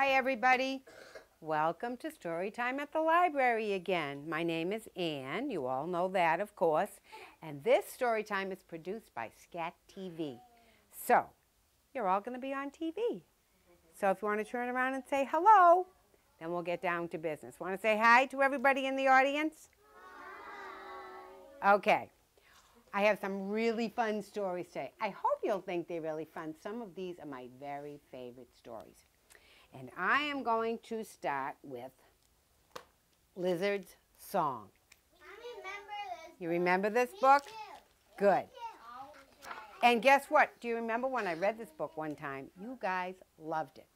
Hi, everybody. Welcome to Storytime at the Library again. My name is Ann. You all know that, of course. And this story time is produced by Scat TV. So, you're all going to be on TV. So, if you want to turn around and say hello, then we'll get down to business. Want to say hi to everybody in the audience? Hi. Okay. I have some really fun stories today. I hope you'll think they're really fun. Some of these are my very favorite stories. And I am going to start with Lizard's Song. Remember You remember this book? too. Good. And guess what? Do you remember when I read this book one time? You guys loved it.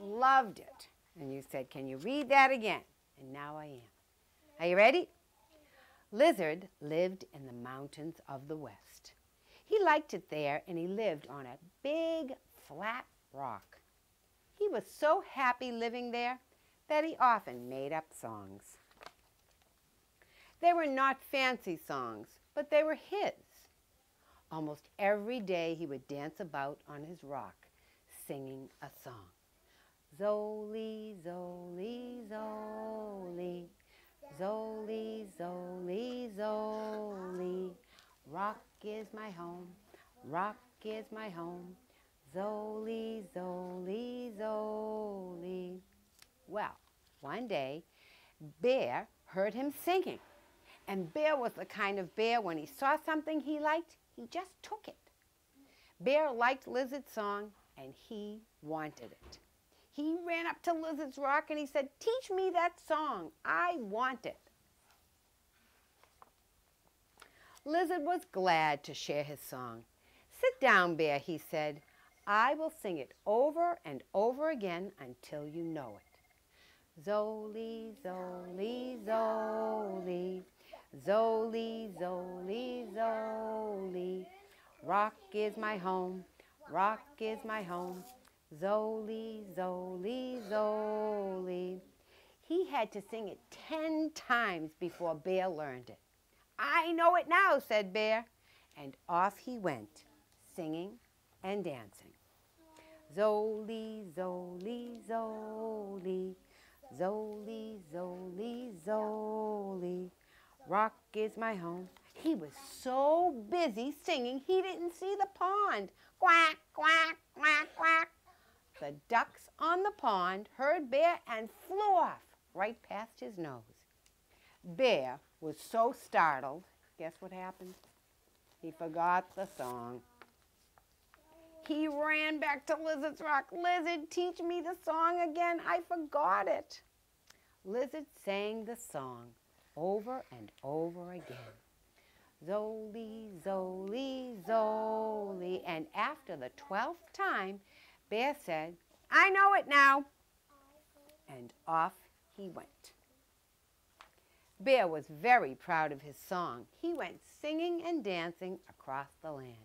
Loved it. And you said, Can you read that again? And now I am. Are you ready? Lizard lived in the mountains of the West. He liked it there and he lived on a big flat rock. He was so happy living there that he often made up songs. They were not fancy songs, but they were his. Almost every day he would dance about on his rock, singing a song. Zoli, Zoli, Zoli, Zoli, Zoli, Zoli. Rock is my home, rock is my home. Zoli, Zoli, Zoli. Well, one day, Bear heard him singing. And Bear was the kind of bear when he saw something he liked, he just took it. Bear liked Lizard's song and he wanted it. He ran up to Lizard's rock and he said, Teach me that song. I want it. Lizard was glad to share his song. Sit down, Bear, he said. I will sing it over and over again until you know it. Zoli, Zoli, Zoli, Zoli, Zoli, Zoli. Rock is my home, rock is my home. Zoli, Zoli, Zoli. He had to sing it ten times before Bear learned it. I know it now, said Bear. And off he went, singing and dancing. Zoli, Zoli, Zoli, Zoli, Zoli, Zoli. Rock is my home. He was so busy singing he didn't see the pond. Quack, quack, quack, quack. The ducks on the pond heard Bear and flew off right past his nose. Bear was so startled. Guess what happened? He forgot the song. He ran back to Lizard's Rock. Lizard, teach me the song again. I forgot it. Lizard sang the song over and over again. Zoli, Zoli, Zoli. And after the twelfth time, Bear said, I know it now. And off he went. Bear was very proud of his song. He went singing and dancing across the land.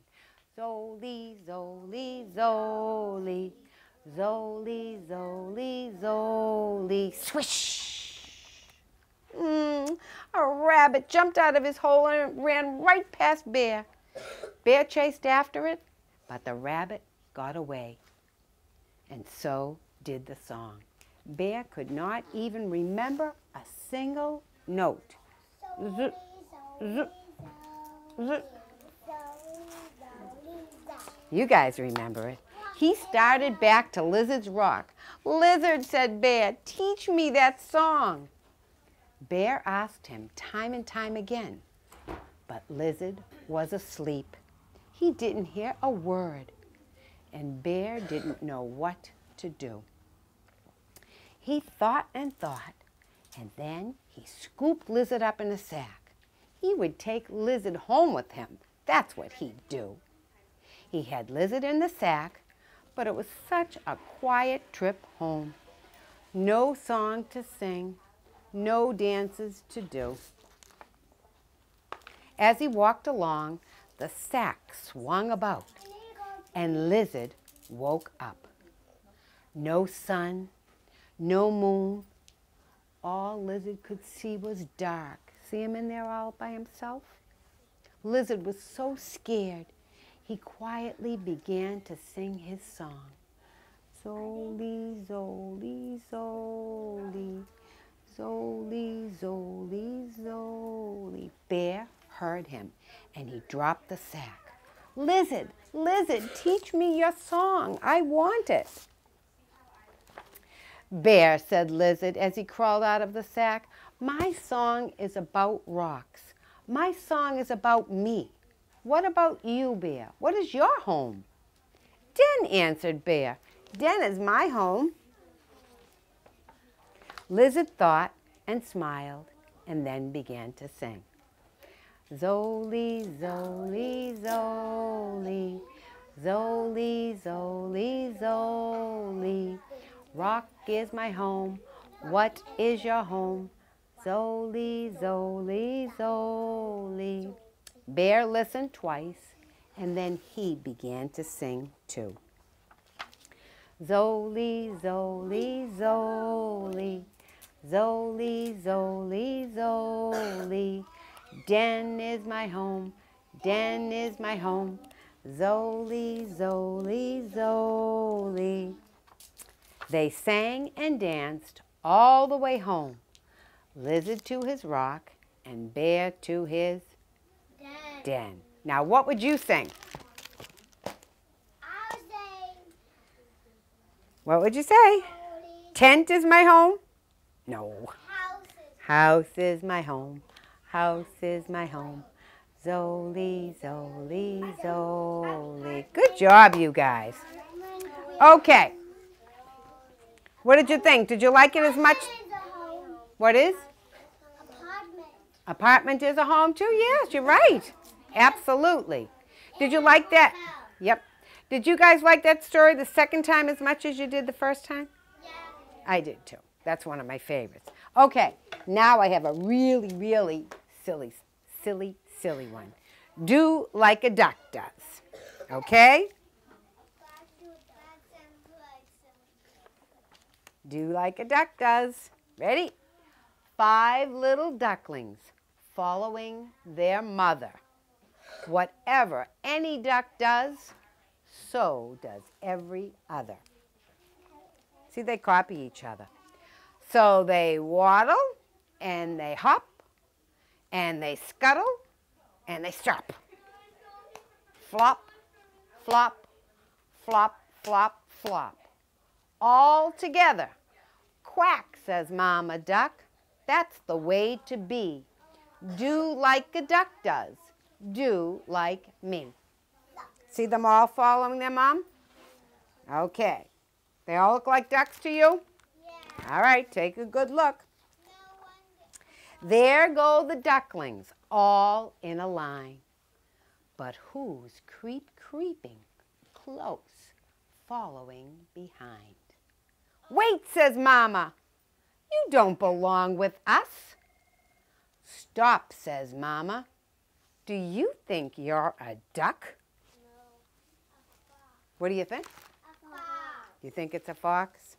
Zoli, Zoli, Zoli, Zoli, Zoli, Zoli, swish! Mm, a rabbit jumped out of his hole and ran right past Bear. Bear chased after it, but the rabbit got away. And so did the song. Bear could not even remember a single note. Zip, zip, zip. You guys remember it. He started back to Lizard's Rock. Lizard, said Bear, teach me that song. Bear asked him time and time again, but Lizard was asleep. He didn't hear a word, and Bear didn't know what to do. He thought and thought, and then he scooped Lizard up in a sack. He would take Lizard home with him. That's what he'd do. He had Lizard in the sack, but it was such a quiet trip home. No song to sing, no dances to do. As he walked along, the sack swung about, and Lizard woke up. No sun, no moon. All Lizard could see was dark. See him in there all by himself? Lizard was so scared, he quietly began to sing his song. Zoli, Zoli, Zoli. Zoli, Zoli, Zoli. Bear heard him and he dropped the sack. Lizard, Lizard, teach me your song. I want it. Bear, said Lizard as he crawled out of the sack, my song is about rocks. My song is about me. What about you, Bear? What is your home? Den, answered Bear. Den is my home. Lizard thought and smiled and then began to sing. Zoli, Zoli, Zoli, Zoli, Zoli, Zoli. Rock is my home. What is your home? Zoli, Zoli, Zoli. Bear listened twice, and then he began to sing too. Zoli, Zoli, Zoli, Zoli, Zoli, Zoli. Den is my home, Den is my home. Zoli, Zoli, Zoli. They sang and danced all the way home. Lizard to his rock and Bear to his Den. Now, what would you sing? I was saying, What would you say? Tent is my home? No. House is my home. House is my home. Zoli, Zoli, Zoli. Good job, you guys. Okay. What did you think? Did you like it as much? Is a home. What is? Apartment. Apartment is a home too? Yes, you're right. Absolutely. Did you like that? Yep. Did you guys like that story the second time as much as you did the first time? Yeah. I did too. That's one of my favorites. Okay, now I have a really, really silly, silly, silly one. Do like a duck does. Okay? Do like a duck does. Ready? Five little ducklings following their mother. Whatever any duck does, so does every other. See, they copy each other. So they waddle and they hop and they scuttle and they stop. Flop, flop, flop, flop, flop. All together. Quack, says Mama Duck. That's the way to be. Do like a duck does. Do like me. See them all following their mom? Okay. They all look like ducks to you? Yeah. All right, take a good look. There go the ducklings, all in a line. But who's creep creeping close, following behind? Wait, says Mama. You don't belong with us. Stop, says Mama. Do you think you're a duck? No. What do you think? A fox. You think it's a fox?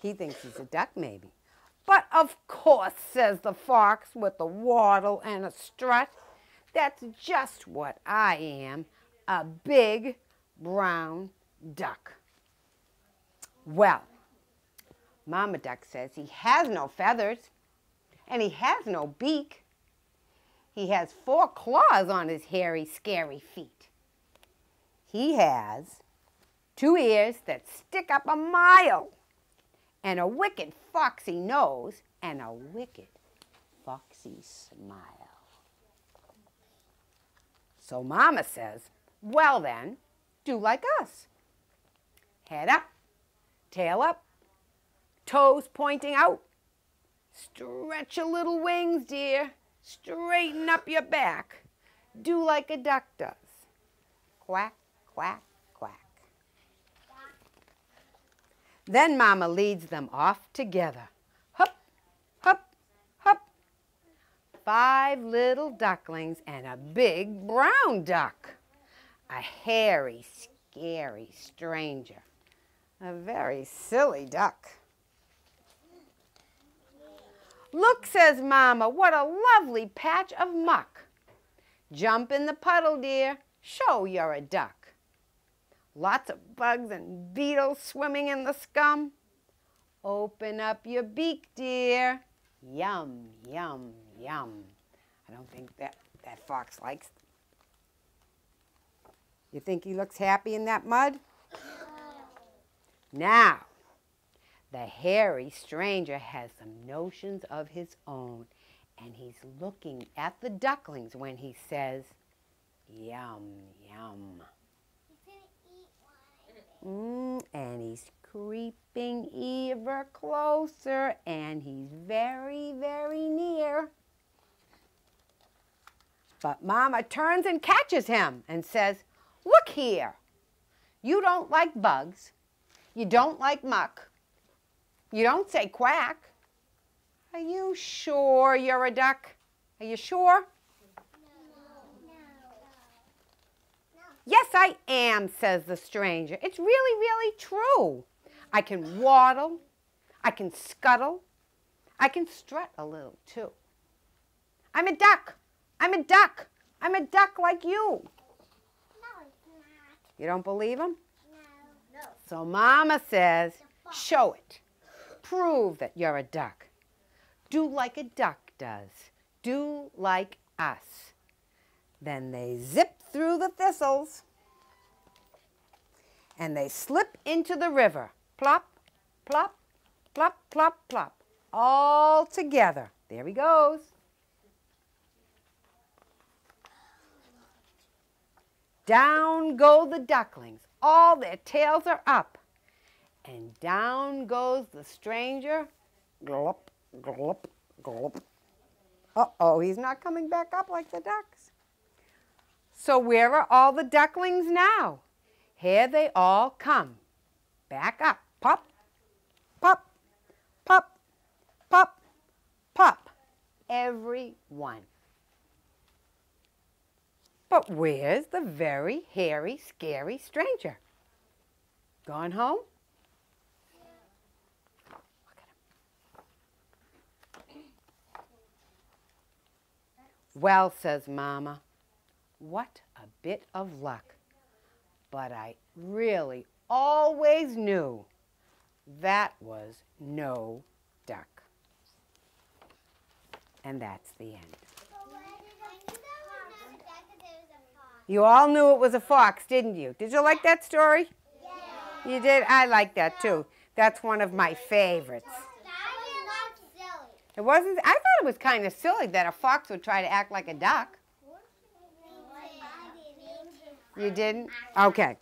He thinks he's a duck, maybe. But of course, says the fox with a waddle and a strut. That's just what I am a big brown duck. Well, Mama Duck says he has no feathers and he has no beak. He has four claws on his hairy, scary feet. He has two ears that stick up a mile, and a wicked foxy nose, and a wicked foxy smile. So Mama says, Well then, do like us. Head up, tail up, toes pointing out. Stretch your little wings, dear. Straighten up your back. Do like a duck does. Quack, quack, quack. Then Mama leads them off together. Hup, hup, hup. Five little ducklings and a big brown duck. A hairy, scary stranger. A very silly duck. Look, says Mama, what a lovely patch of muck. Jump in the puddle, dear. Show you're a duck. Lots of bugs and beetles swimming in the scum. Open up your beak, dear. Yum, yum, yum. I don't think that, that fox likes. You think he looks happy in that mud? Now, the hairy stranger has some notions of his own, and he's looking at the ducklings when he says, Yum, yum. He's gonna eat one. Mm, and he's creeping ever closer, and he's very, very near. But Mama turns and catches him and says, Look here. You don't like bugs. You don't like muck. You don't say quack. Are you sure you're a duck? Are you sure? No. Yes, I am, says the stranger. It's really, really true. I can waddle. I can scuttle. I can strut a little, too. I'm a duck. I'm a duck. I'm a duck like you. No, it's not. You don't believe him? No. No. So Mama says, show it. Prove that you're a duck. Do like a duck does. Do like us. Then they zip through the thistles and they slip into the river. Plop, plop, plop, plop, plop. All together. There he goes. Down go the ducklings. All their tails are up. And down goes the stranger. Glop, glop, glop. Uh-oh, he's not coming back up like the ducks. So where are all the ducklings now? Here they all come. Back up. Pop, pop, pop, pop, pop. Every one. But where's the very hairy, scary stranger? Gone home? Look at him. Well, says Mama, what a bit of luck. But I really always knew that was no duck. And that's the end. But where did I knew that was not a duck and there was a fox. You all knew it was a fox, didn't you? Did you like that story? Yeah. You did? I like that too. That's one of my favorites. That was not silly. It wasn't, I thought it was kind of silly that a fox would try to act like a duck. You didn't? Okay.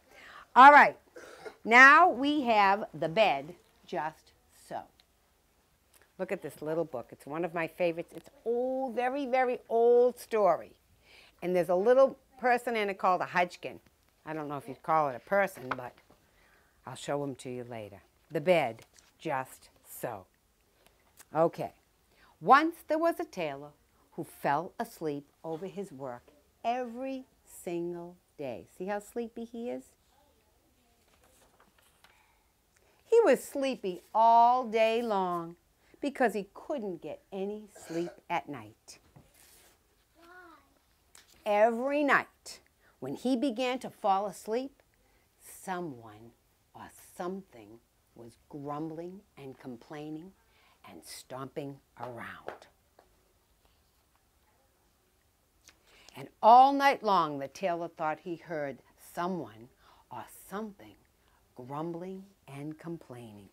All right. Now we have the bed just so. Look at this little book. It's one of my favorites. It's old, very, very old story. And there's a little person in it called a Hudgkin. I don't know if you'd call it a person, but I'll show him to you later. The bed just so. Okay. Once there was a tailor who fell asleep over his work every single day. See how sleepy he is? He was sleepy all day long because he couldn't get any sleep at night. Every night, when he began to fall asleep, someone or something was grumbling and complaining and stomping around. And all night long, the tailor thought he heard someone or something grumbling and complaining.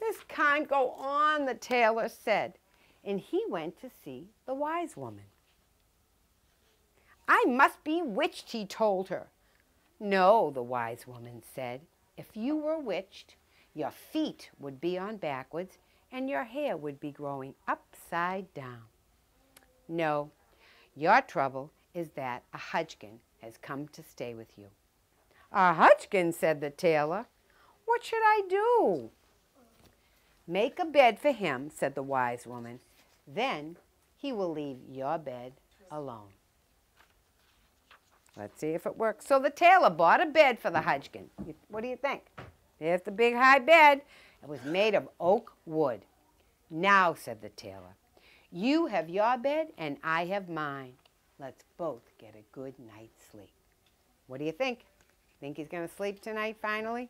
This can't go on, the tailor said, and he went to see the wise woman. I must be witched, he told her. No, the wise woman said, if you were witched, your feet would be on backwards and your hair would be growing upside down. No, your trouble is that a Hudgkin has come to stay with you. A Hudgkin, said the tailor. What should I do? Make a bed for him, said the wise woman. Then he will leave your bed alone. Let's see if it works. So the tailor bought a bed for the Hudgkin. You- What do you think? There's the big high bed. It was made of oak wood. Now, said the tailor, you have your bed and I have mine. Let's both get a good night's sleep. What do you think? Think he's going to sleep tonight finally?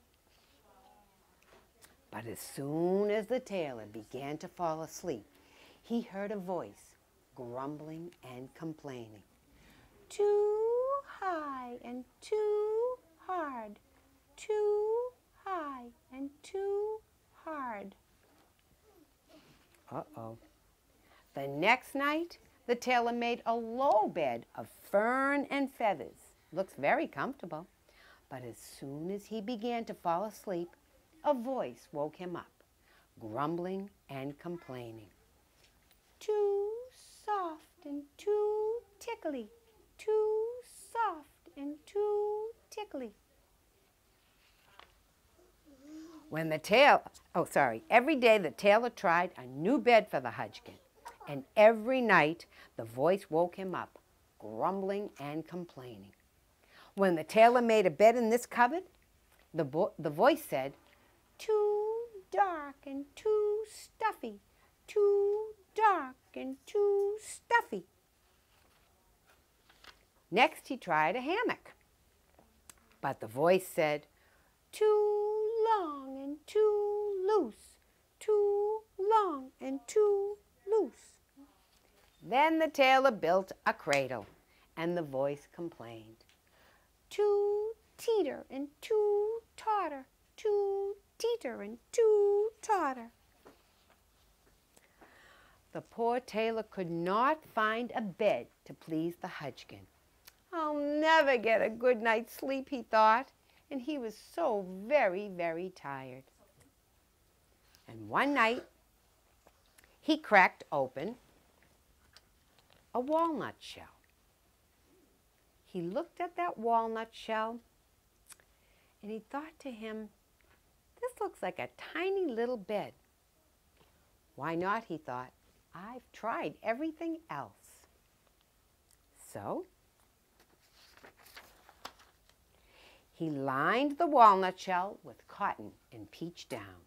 But as soon as the tailor began to fall asleep, he heard a voice grumbling and complaining. Too high and too hard, too high and too hard. Uh-oh. The next night, the tailor made a low bed of fern and feathers. Looks very comfortable. But as soon as he began to fall asleep, a voice woke him up, grumbling and complaining. Too soft and too tickly, too soft and too tickly. When the tailor, oh sorry, every day the tailor tried a new bed for the Hudgkin, and every night the voice woke him up, grumbling and complaining. When the tailor made a bed in this cupboard, the, the voice said, Too dark and too stuffy, too dark and too stuffy. Next, he tried a hammock. But the voice said, Too long and too loose, too long and too loose. Then the tailor built a cradle, and the voice complained, Too teeter and too totter, too teeter and too totter. The poor tailor could not find a bed to please the Hudgkin. I'll never get a good night's sleep, he thought, and he was so very, very tired. And one night, he cracked open a walnut shell. He looked at that walnut shell and he thought to him, this looks like a tiny little bed. Why not, he thought, I've tried everything else. So, he lined the walnut shell with cotton and peach down.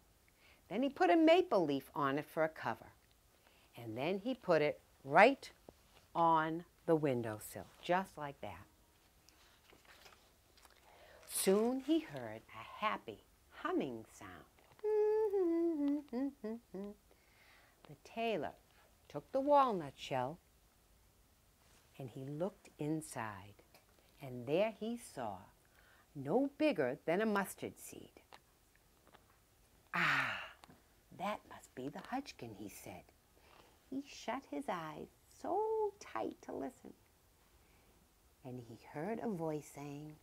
Then he put a maple leaf on it for a cover. And then he put it right on the windowsill, just like that. Soon he heard a happy humming sound. the tailor took the walnut shell and he looked inside, and there he saw no bigger than a mustard seed. Ah, that must be the Hudgkin, he said. He shut his eyes so tight to listen, and he heard a voice saying,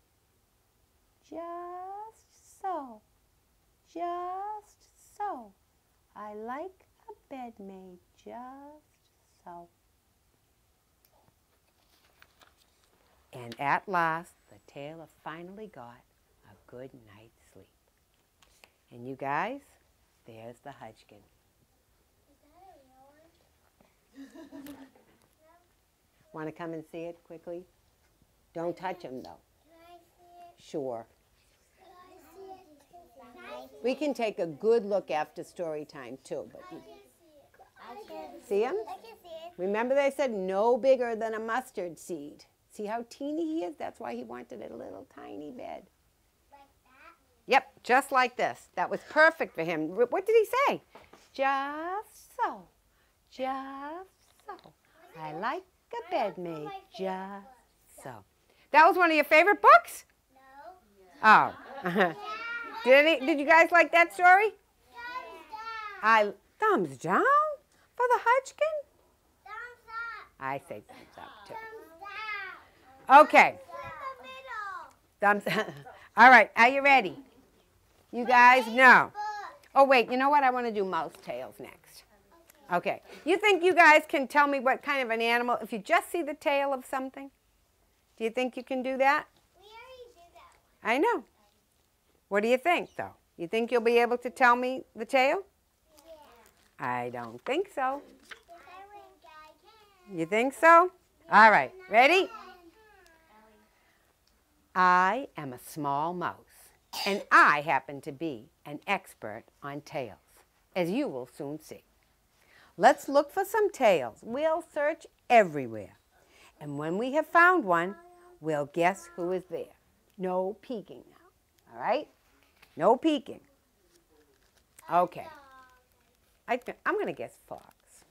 Just so, just so. I like a bed made just so. And at last, the tailor finally got a good night's sleep. And you guys, there's the Hudgkin. Want to come and see it quickly? Don't touch him, though. Sure. We can take a good look after story time, too. But you, see him? Remember they said no bigger than a mustard seed. See how teeny he is? That's why he wanted a little tiny bed. Yep, just like this. That was perfect for him. What did he say? Just so. Just so. I like a bed made just so. That was one of your favorite books? No. Oh. did, any, did you guys like that story? Thumbs down. I thumbs down for the Hudgkin? Thumbs up. I say thumbs up too. Up. Okay. Thumbs in the middle. All right. Are you ready? You guys No. Oh wait. You know what? I want to do mouse tails next. Okay. You think you guys can tell me what kind of an animal? If you just see the tail of something, do you think you can do that? We already did that one. I know. What do you think, though? You think you'll be able to tell me the tail? Yeah. I don't think so. I think I can. You think so? All right. Ready? I am a small mouse, and I happen to be an expert on tails, as you will soon see. Let's look for some tails. We'll search everywhere. And when we have found one, we'll guess who is there. No peeking now. All right? No peeking. Okay. I I'm going to guess fox.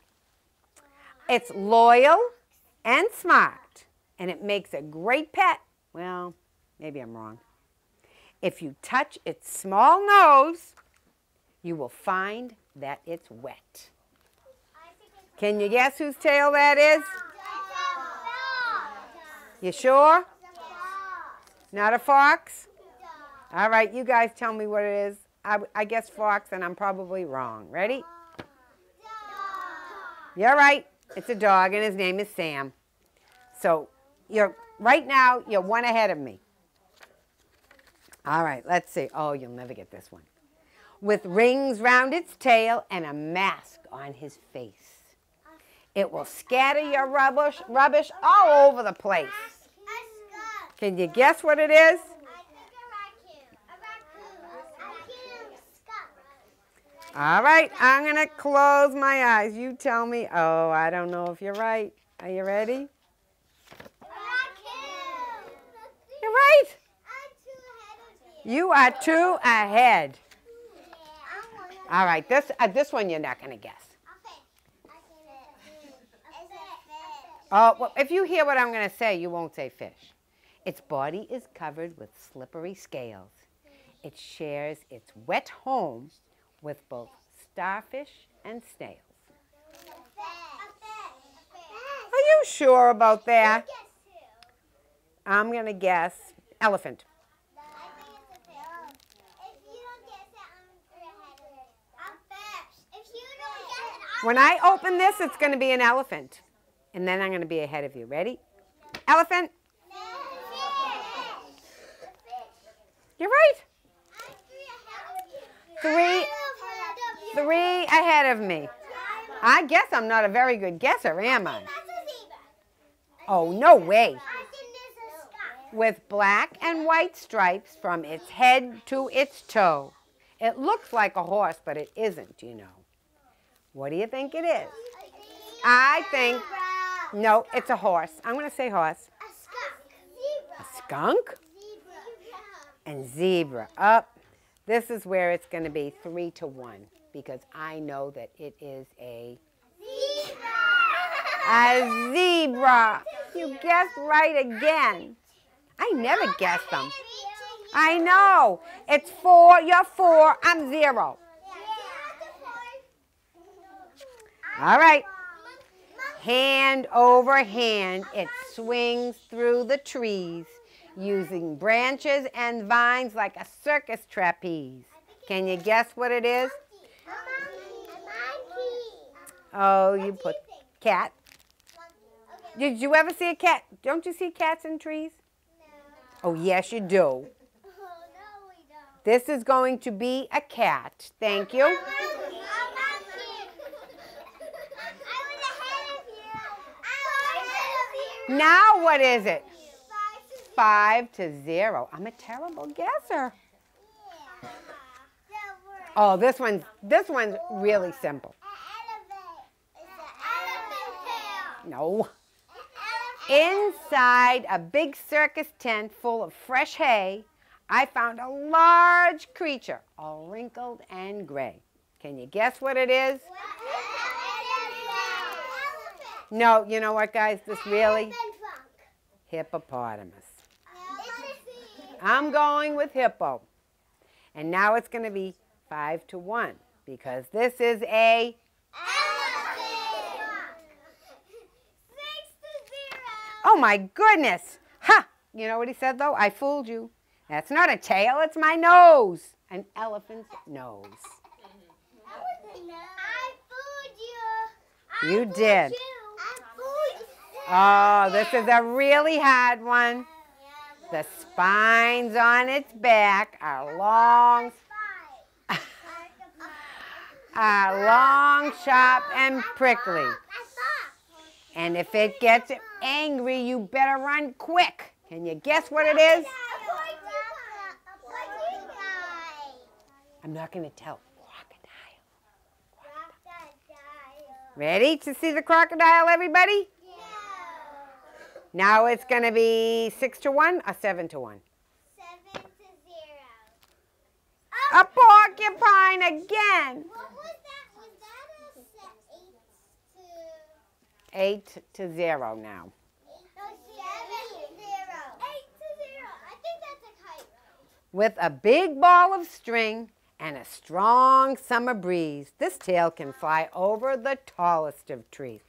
It's loyal and smart, and it makes a great pet. Well, maybe I'm wrong. If you touch its small nose, you will find that it's wet. Can you guess whose tail that is? You sure? Not a fox? All right, you guys tell me what it is. I, I guess fox, and I'm probably wrong. Ready? You're right. It's a dog, and his name is Sam. So you're right now. You're one ahead of me. All right. Let's see. Oh, you'll never get this one. With rings round its tail and a mask on his face. It will scatter your rubbish, rubbish all over the place. Can you guess what it is? All right, I'm going to close my eyes. You tell me. Oh, I don't know if you're right. Are you ready? You're right. You are two ahead. All right, this uh, this one you're not going to guess. Oh, well, if you hear what I'm going to say, you won't say fish. Its body is covered with slippery scales. It shares its wet home with both starfish and snails. Are you sure about that? I'm going to guess elephant. When I open this, it's going to be an elephant. And then I'm going to be ahead of you. Ready? Elephant. You're right. Three, three ahead of me. I guess I'm not a very good guesser, am I? Oh, no way. With black and white stripes from its head to its toe. It looks like a horse, but it isn't, you know. What do you think it is? I think, no, it's a horse. I'm going to say horse. A skunk? And zebra. Up. This is where it's going to be three to one because I know that it is a zebra. a zebra. You guessed right again. I never guessed them. I know. It's four. You're four. I'm zero. All right. Hand over hand, it swings through the trees using branches and vines like a circus trapeze. Can you guess what it is? Oh, you put cat. Did you ever see a cat? Don't you see cats in trees? Oh, yes, you do. Oh, this is going to be a cat. Thank you. Now what is it? Five to zero. I'm a terrible guesser. Oh, this one's this one's really simple. No. Inside a big circus tent full of fresh hay, I found a large creature, all wrinkled and gray. Can you guess what it is? No, you know what, guys? This really hippopotamus. I'm going with hippo. And now it's going to be five to one because this is a elephant. Oh my goodness. Ha! You know what he said though? I fooled you. That's not a tail, it's my nose. An elephant's nose. I fooled you I you did. Oh, this is a really hard one. The spines on its back are long, are long, sharp, and prickly. And if it gets angry, you better run quick. Can you guess what it is? I'm not going to tell. Crocodile. Ready to see the crocodile, everybody? Now it's going to be six to one or seven to one? Seven to zero. A oh. porcupine again. What was that? Was that a eight to Eight to zero now. no seven to zero? Eight to zero. I think that's a kite. With a big ball of string and a strong summer breeze, this tail can fly over the tallest of trees.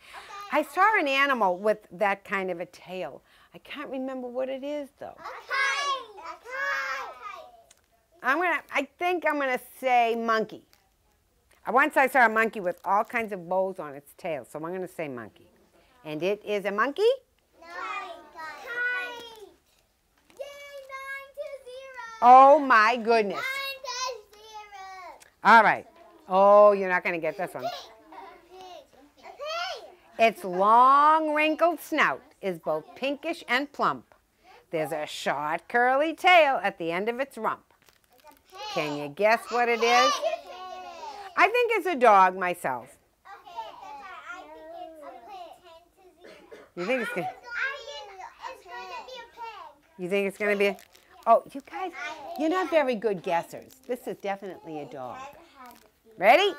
I saw an animal with that kind of a tail. I can't remember what it is though. A kite. A kite. I'm gonna. I think I'm gonna say monkey. Once I saw a monkey with all kinds of bows on its tail, so I'm gonna say monkey. And it is a monkey. Kite. Kite. Yay! Nine to zero. Oh my goodness! Nine to zero. All right. Oh, you're not gonna get this one. Its long wrinkled snout is both pinkish and plump. There's a short curly tail at the end of its rump. Can you guess what it is? I think it's a dog myself. You think it's gonna? You think it's gonna be? A, oh, you guys, you're not very good guessers. This is definitely a dog. Ready?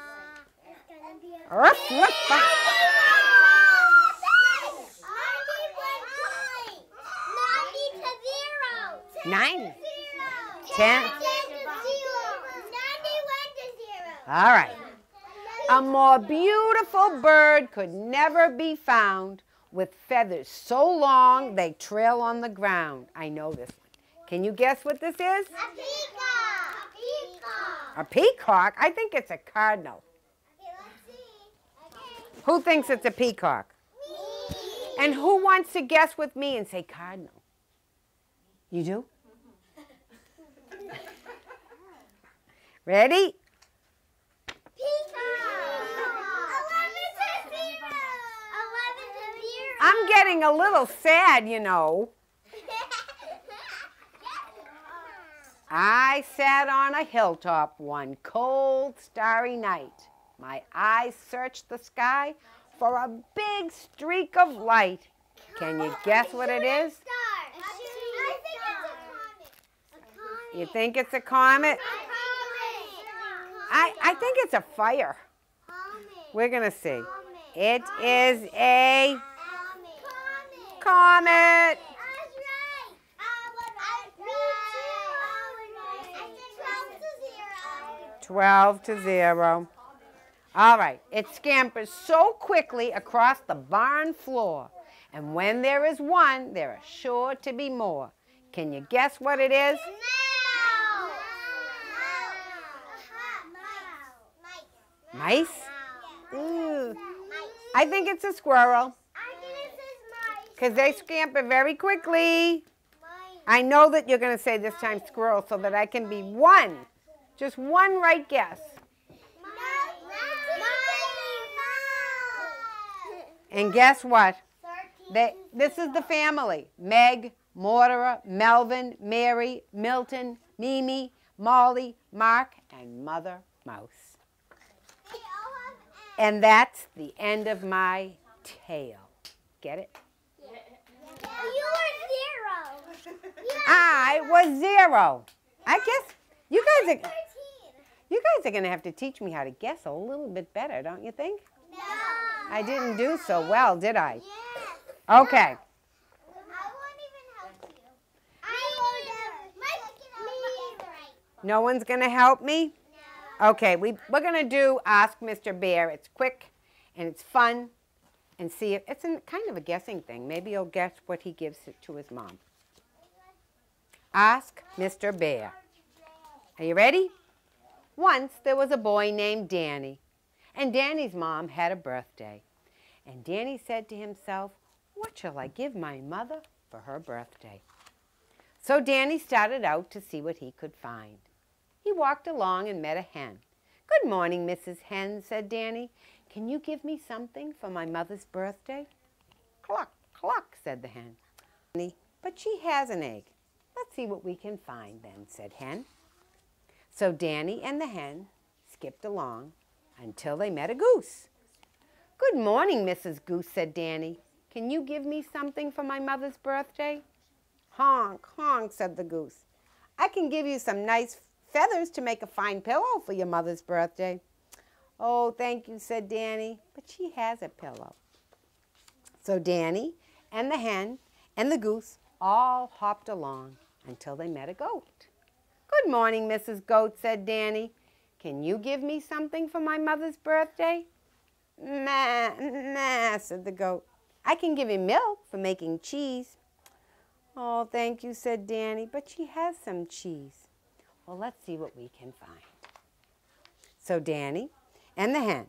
Nine. Ten. All right. A more beautiful bird could never be found with feathers so long they trail on the ground. I know this one. Can you guess what this is? A peacock? A peacock. A peacock? I think it's a cardinal. Okay, let's see. okay. Who thinks it's a peacock? Me. And who wants to guess with me and say cardinal? You do? Ready? I'm getting a little sad, you know. I sat on a hilltop one cold, starry night. My eyes searched the sky for a big streak of light. Can you guess what it is? You think it's a comet? I, I think it's a fire. We're going to see. It is a comet. 12 to 0. All right, it scampers so quickly across the barn floor. And when there is one, there are sure to be more. Can you guess what it is? Mice? Ooh. I think it's a squirrel because they scamper very quickly. I know that you're going to say this time squirrel so that I can be one, just one right guess. And guess what? They, this is the family. Meg, Mortimer, Melvin, Mary, Milton, Mimi, Molly, Mark, and Mother Mouse. And that's the end of my tale. Get it? Yeah. You were zero. I was zero. I guess you guys are Thirteen. you guys are gonna have to teach me how to guess a little bit better, don't you think? No. I didn't do so well, did I? Yes. Okay. I won't even help you. I won't. Me. Right. No one's gonna help me? Okay, we, we're going to do Ask Mr. Bear. It's quick and it's fun and see if it's a, kind of a guessing thing. Maybe you'll guess what he gives to his mom. Ask Mr. Bear. Are you ready? Once there was a boy named Danny, and Danny's mom had a birthday. And Danny said to himself, What shall I give my mother for her birthday? So Danny started out to see what he could find. He walked along and met a hen. Good morning, Mrs. Hen, said Danny. Can you give me something for my mother's birthday? Cluck, cluck, said the hen. But she has an egg. Let's see what we can find then, said Hen. So Danny and the hen skipped along until they met a goose. Good morning, Mrs. Goose, said Danny. Can you give me something for my mother's birthday? Honk, honk, said the goose. I can give you some nice feathers to make a fine pillow for your mother's birthday. Oh, thank you, said Danny, but she has a pillow. So Danny and the hen and the goose all hopped along until they met a goat. Good morning, Mrs. Goat, said Danny. Can you give me something for my mother's birthday? Nah, nah, said the goat. I can give you milk for making cheese. Oh, thank you, said Danny, but she has some cheese. Well, let's see what we can find. So Danny and the hen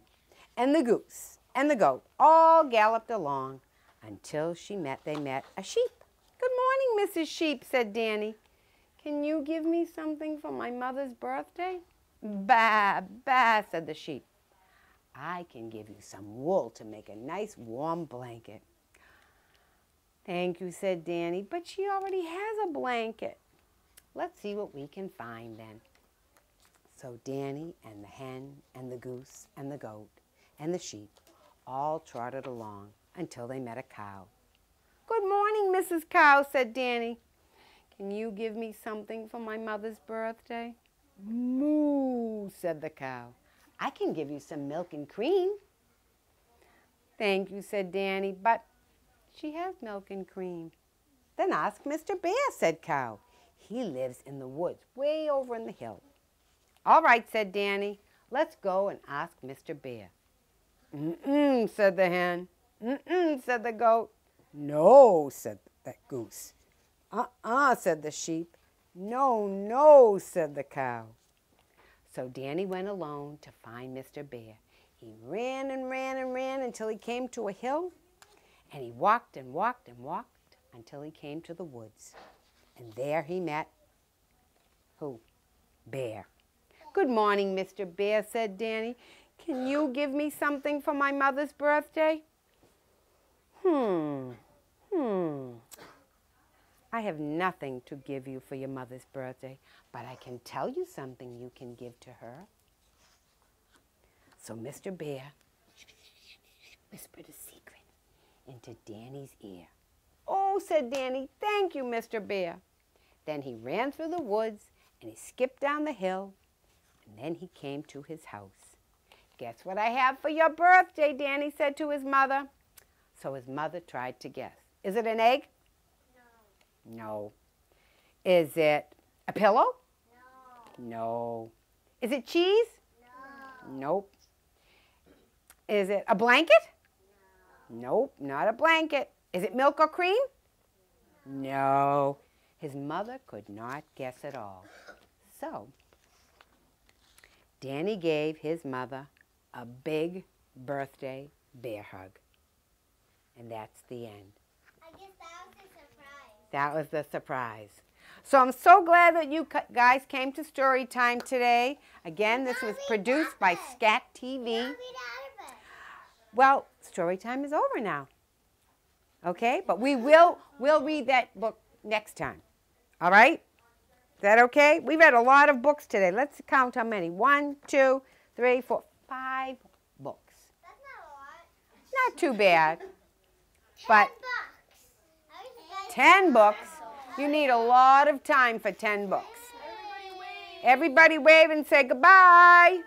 and the goose and the goat all galloped along until she met they met a sheep. Good morning, Mrs. Sheep, said Danny. Can you give me something for my mother's birthday? Bah, bah, said the sheep. I can give you some wool to make a nice warm blanket. Thank you, said Danny, but she already has a blanket. Let's see what we can find then. So Danny and the hen and the goose and the goat and the sheep all trotted along until they met a cow. Good morning, Mrs. Cow, said Danny. Can you give me something for my mother's birthday? Moo, said the cow. I can give you some milk and cream. Thank you, said Danny, but she has milk and cream. Then ask Mr. Bear, said Cow. He lives in the woods, way over in the hill. All right, said Danny. Let's go and ask Mr. Bear. Mm-mm, said the hen. Mm-mm, said the goat. No, said that goose. Uh-uh, said the sheep. No, no, said the cow. So Danny went alone to find Mr. Bear. He ran and ran and ran until he came to a hill, and he walked and walked and walked until he came to the woods. And there he met who? Bear. Good morning, Mr. Bear, said Danny. Can you give me something for my mother's birthday? Hmm, hmm. I have nothing to give you for your mother's birthday, but I can tell you something you can give to her. So Mr. Bear whispered a secret into Danny's ear. Oh, said Danny, thank you, Mr. Bear. Then he ran through the woods and he skipped down the hill and then he came to his house. Guess what I have for your birthday, Danny said to his mother. So his mother tried to guess. Is it an egg? No. No. Is it a pillow? No. No. Is it cheese? No. Nope. Is it a blanket? No. Nope, not a blanket. Is it milk or cream? No. His mother could not guess at all. So, Danny gave his mother a big birthday bear hug. And that's the end. I guess that was a surprise. That was the surprise. So I'm so glad that you guys came to story time today. Again, this was produced by Scat TV. Now read out of it. Well, story time is over now. Okay? But we will we'll read that book next time. All right? Is that okay? We read a lot of books today. Let's count how many. One, two, three, four, five books. That's not a lot. Not too bad. But Ten bucks. I was about- ten books. You need a lot of time for ten books. Everybody wave. Everybody wave and say goodbye.